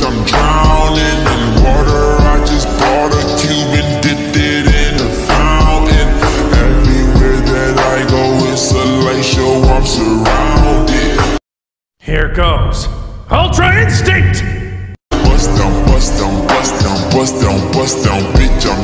bitch. I'm drowning in water. I just bought a cube and dipped it in a fountain. Everywhere that I go, it's a light show. I'm surrounded. Here goes. Ultra Instinct! Bust down, bust down, bust down, bust down, bust down, bitch. I'm.